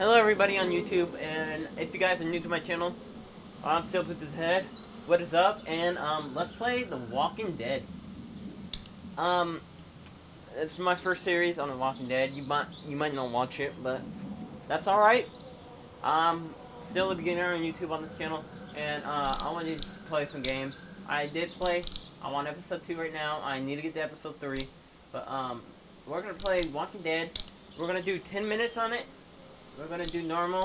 Hello everybody on YouTube, and if you guys are new to my channel, I'm still with his head. What is up? And um, let's play The Walking Dead. Um, it's my first series on The Walking Dead. You might you might not watch it, but that's all right. Um, still a beginner on YouTube on this channel, and uh, I want to play some games. I did play. I'm on episode two right now. I need to get to episode three, but um, we're gonna play Walking Dead. We're gonna do 10 minutes on it. We're gonna do normal,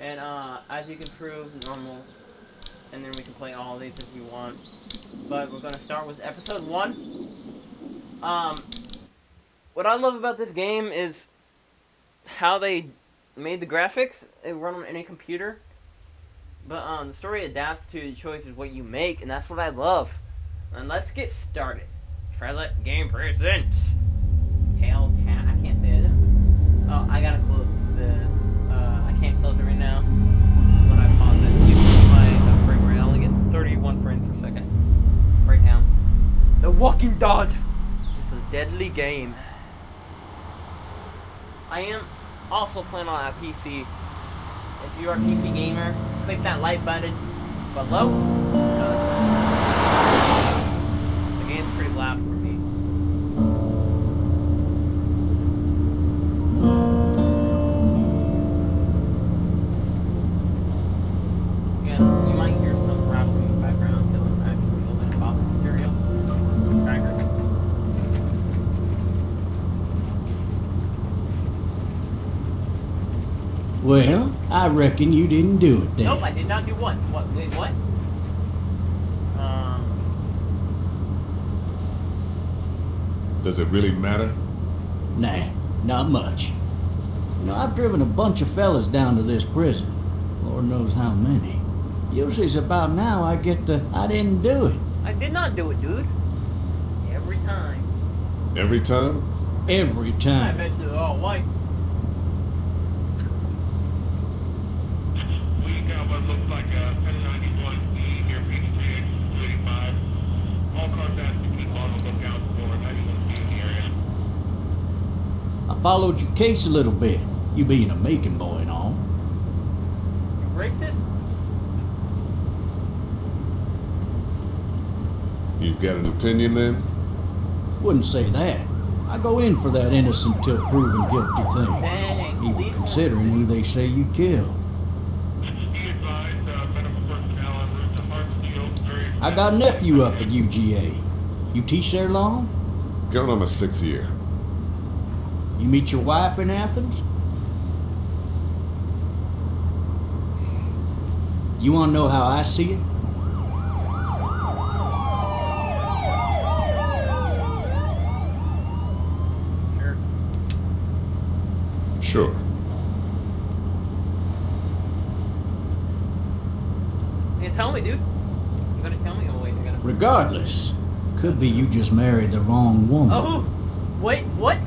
and uh, as you can prove, normal, and then we can play all these if you want. But we're gonna start with episode one. Um, what I love about this game is how they made the graphics. It run on any computer. But um, the story adapts to the choices what you make, and that's what I love. And let's get started. Telltale Game Presents. Hellcat. Oh, I gotta close this. Uh, I can't close it right now. When I pause it, you can my uh, frame rate. I only get 31 frames per second. Right now. The Walking Dead. It's a deadly game. I am also playing on a PC. If you are a PC gamer, click that like button below. The game's pretty loud reckon you didn't do it then. Nope, I did not do what? What? Wait, what? Um, Does it really matter? Nah, not much. You know, I've driven a bunch of fellas down to this prison. Lord knows how many. Usually it's about now I get the I didn't do it. I did not do it, dude. Every time. Every time? Every time. I bet you they're all white. We got what looks like a 1091E here, Peach Street, 285. All cars asked to keep on the lookout for anyone in the area. I followed your case a little bit. You being a Macon boy and all. You racist? You've got an opinion then? Wouldn't say that. I go in for that innocent till proven guilty thing. Dang. Even considering who they say you killed. I got a nephew up at UGA. You teach there long? Going on my sixth year. You meet your wife in Athens? You want to know how I see it? Sure. Sure. You tell me, dude. You gotta tell me. Oh wait, I gotta. Regardless, could be you just married the wrong woman. Oh, wait, what?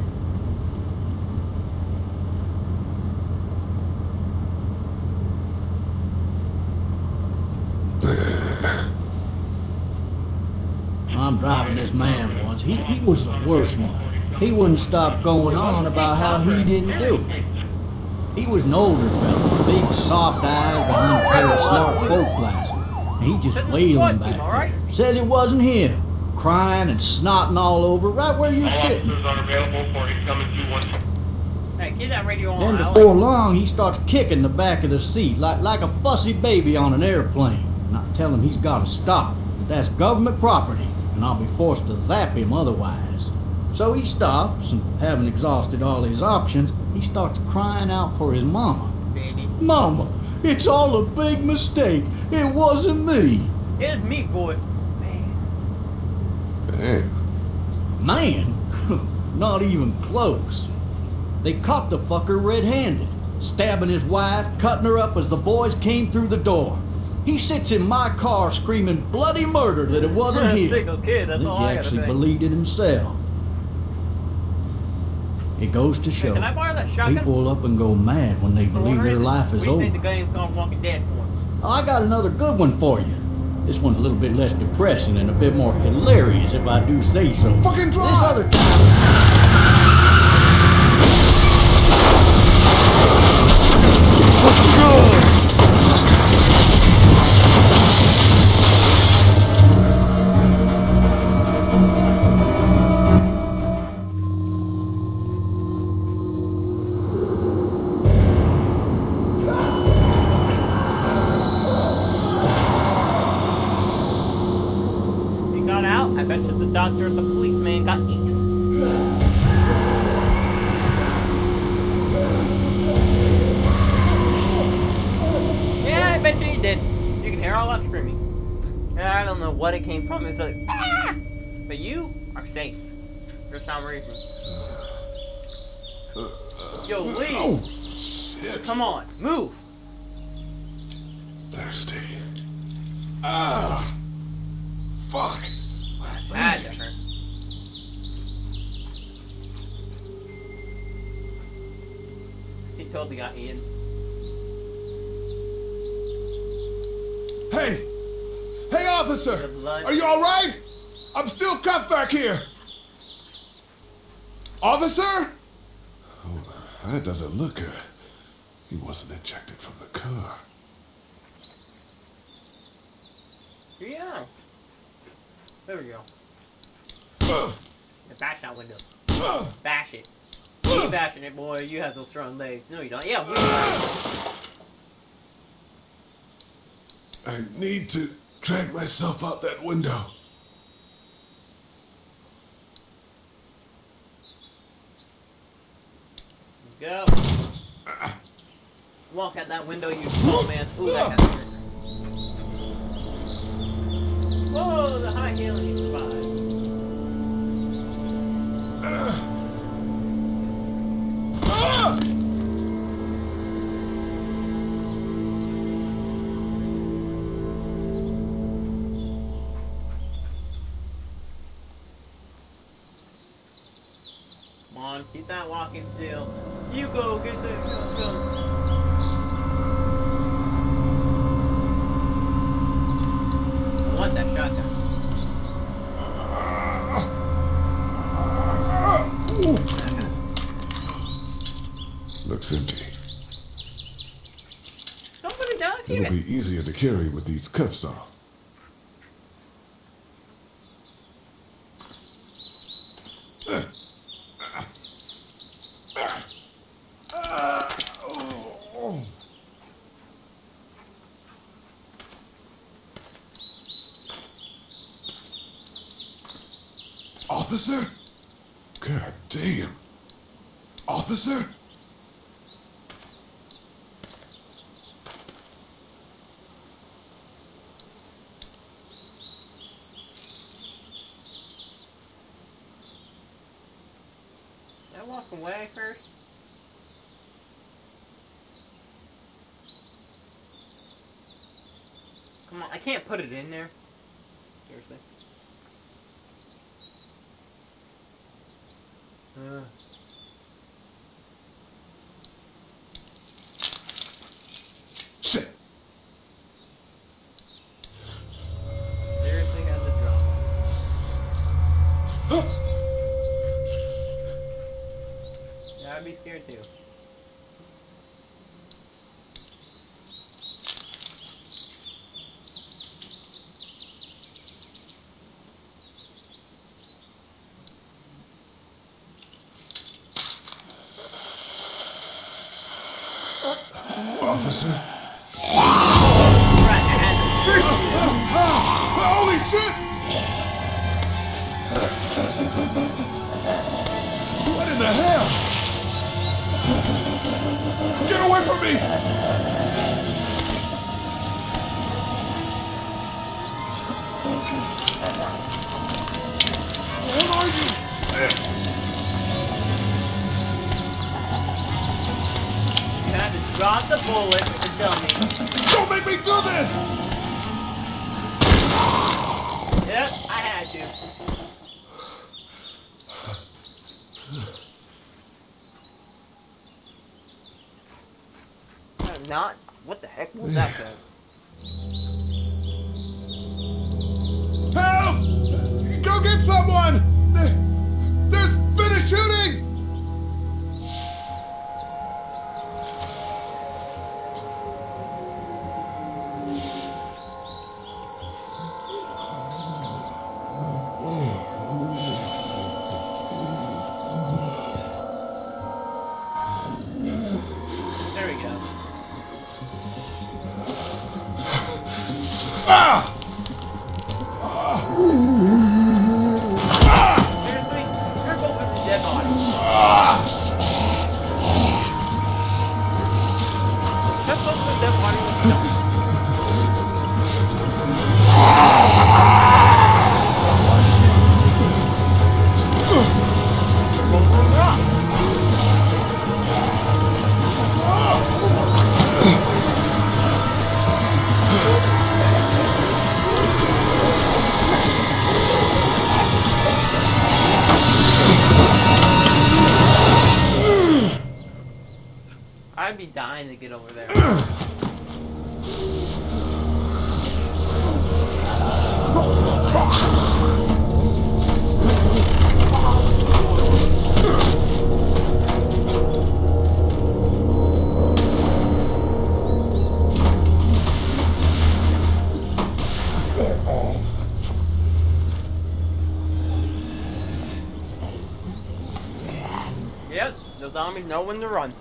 I'm driving this man once. He, he was the worst one. He wouldn't stop going on about how he didn't do it. He was an older fellow, big soft eyes behind a pair of smart folk glasses. And he just wailing back there. Says it wasn't him. Crying and snotting all over right where you're All sitting. officers are available for incoming 212. Hey, get that radio on. Then Alex. before long, he starts kicking the back of the seat like, like a fussy baby on an airplane. And I tell him he's got to stop. That that's government property, and I'll be forced to zap him otherwise. So he stops, and having exhausted all his options, he starts crying out for his mama. baby. Mama, it's all a big mistake. It wasn't me. It's me, boy. Man. Damn. Man, not even close. They caught the fucker red-handed, stabbing his wife, cutting her up as the boys came through the door. He sits in my car screaming bloody murder that it wasn't him. Single kid. I That's think all he I gotta actually believed it himself. It goes to Hey, show, can I borrow that shotgun? people up and go mad when they believe their life is What do you think over. the game's called Walking Dead for? Oh, I got another good one for you. This one's a little bit less depressing and a bit more hilarious, if I do say so. Fucking drive! This other time. Doctor, the policeman got eaten. Yeah, I bet you he did. You can hear all that screaming. And I don't know what it came from. It's like, ah! But you are safe. For some reason. Yo, leave! Oh, shit. Come on, move! Thirsty. Ah. Fuck. That hurt. He totally got Ian. Hey! Hey, officer! Are you alright? I'm still cuffed back here. Officer? Oh, that doesn't look good. He wasn't ejected from the car. Yeah. There we go. Ugh. Bash that window. Bash it. Keep bashing it, boy. You have those strong legs. No, you don't. Yeah, we I need to drag myself out that window. Go. Walk out that window, you small man. Ooh, that hurt. Whoa, the high heel and he survived. Come on, keep that walking still. You go get the shotgun. I want that shotgun. Looks empty. Somebody down keep It'll it. Be easier to carry with these cuffs off. Officer? God damn. Officer? Did I walk away first? Come on, I can't put it in there. Seriously. Ugh. Shit. Seriously had to drop. Yeah, I'd be scared too. Officer? Right, I had to first Holy shit! What in the hell? Get away from me! Where are you? Drop the bullet with the dummy. Don't make me do this! Yep, I had to. I'm not. What the heck was that thing? Help! Go get someone! There, there's been a shooting! Zombies know when to run.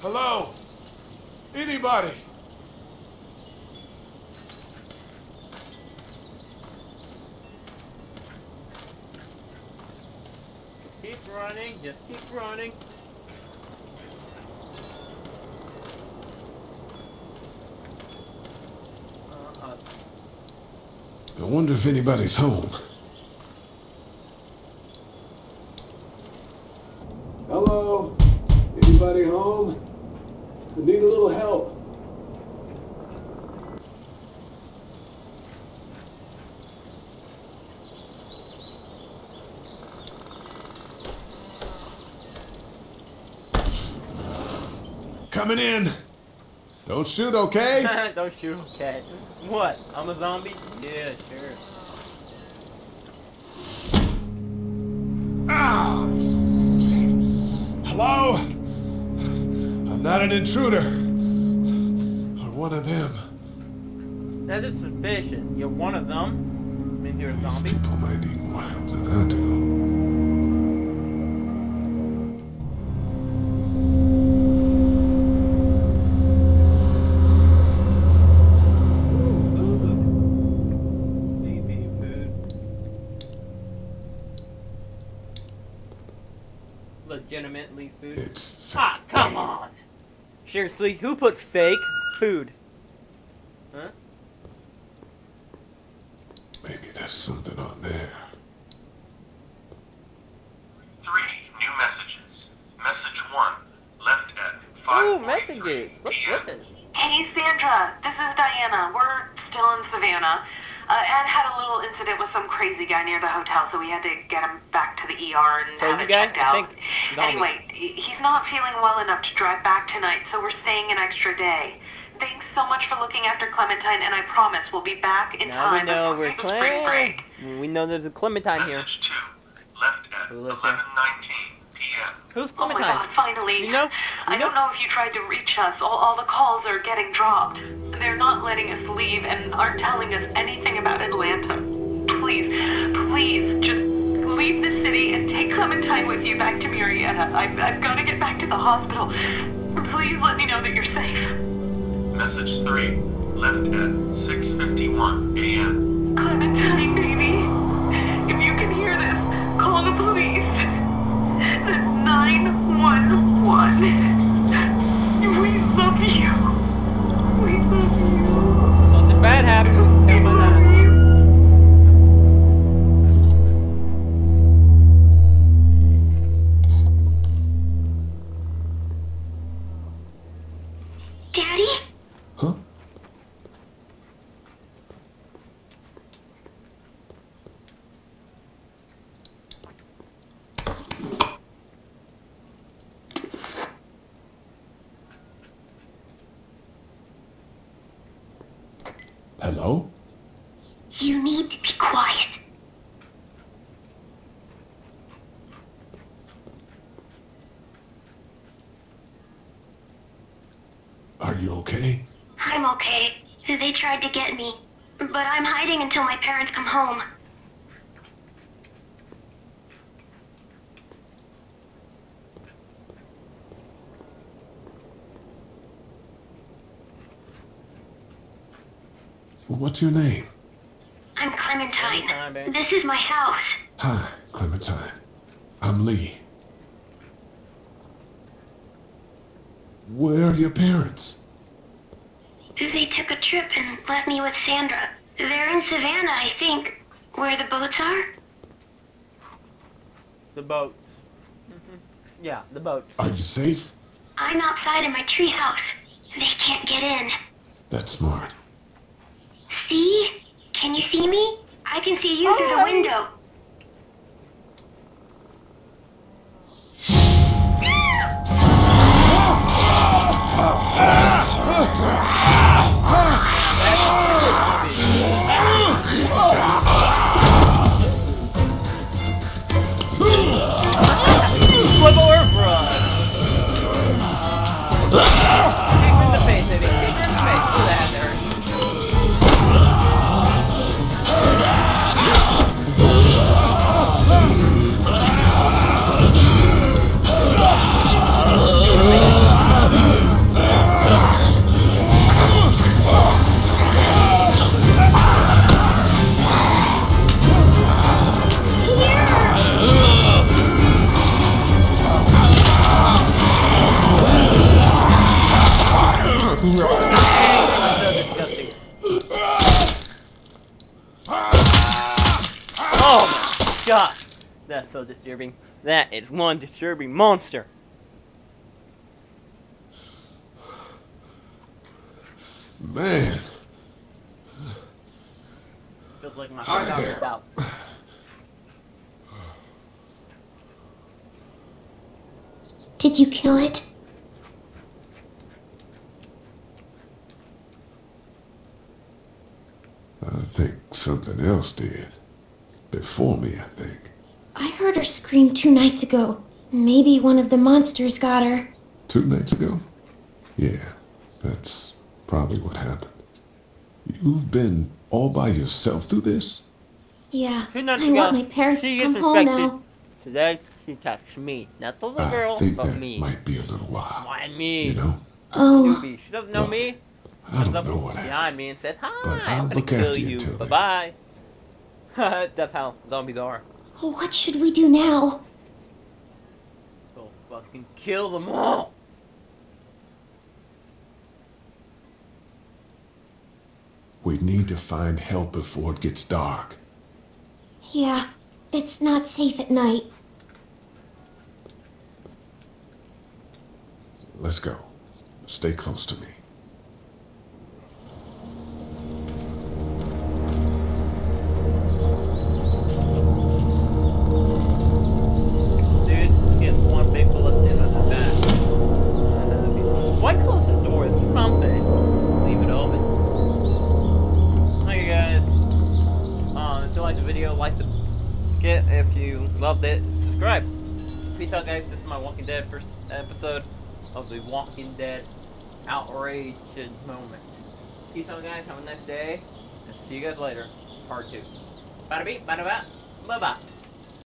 Hello? Anybody? Keep running, just keep running. Uh, I wonder if anybody's home. Hello? Anybody home? I need a little help. Coming in. Don't shoot, okay? Don't shoot, okay. What? I'm a zombie? Yeah, sure. Ah! Hello? I'm not an intruder. Or one of them. That is suspicion. You're one of them. Means you're a zombie? These people might more help than I do. Legitimately food. It's fake. Ah, come on! Seriously, who puts fake food? Huh? Maybe there's something on there. Three new messages. Message one, left at 5. Ooh, messages! Let's listen. Hey, Sandra. This is Diana. We're still in Savannah. Uh, Ed had a little incident with some crazy guy near the hotel, so we had to get him back to the ER and have Crazy it guy? checked I out. think. Anyway, he's not feeling well enough to drive back tonight, so we're staying an extra day. Thanks so much for looking after Clementine, and I promise we'll be back in Now we time know we're next spring break. We know there's a Clementine here. Message two, left at Who lives 11:19 p.m. Who's Clementine? Oh my Clementine? god, finally. You know? I You don't know if you tried to reach us. All, all the calls are getting dropped. They're not letting us leave and aren't telling us anything about Atlanta. Please, please, just leave the city and take Clementine with you back to Marietta. I've, I've got to get back to the hospital. Please let me know that you're safe. Message three, left at 6:51 a.m. Clementine, baby. Hello? You need to be quiet. Are you okay? I'm okay. They tried to get me, but I'm hiding until my parents come home. What's your name? I'm Clementine. Clementine. This is my house. Hi, Clementine. I'm Lee. Where are your parents? They took a trip and left me with Sandra. They're in Savannah, I think, where the boats are. The boat. Mhm. Yeah, the boats. Are you safe? I'm outside in my treehouse. They can't get in. That's smart. See? Can you see me? I can see you through the oh. window. So disturbing. That is one disturbing monster. Man, Feels like my Hi heart there. is out. Did you kill it? I think something else did. Before me, I think. I heard her scream two nights ago. Maybe one of the monsters got her. Two nights ago? Yeah, that's probably what happened. You've been all by yourself through this? Yeah, Two nights I want my parents she to come home now. Today, she touched me. Not the little I girl, think but that me. might be a little while. Why me? You know? Oh, Doobie. She doesn't know Look, me. I don't know what happened. behind me and says, "Hi, but I'm I'll gonna look kill after you you. Bye-bye. That's how zombies are. What should we do now? Go fucking kill them all. We need to find help before it gets dark. Yeah, it's not safe at night. Let's go. Stay close to me. Dead episode of the Walking Dead outraged moment. Peace out, guys. Have a nice day. And see you guys later. Part two. Bada beep, bada ba. Bye bye.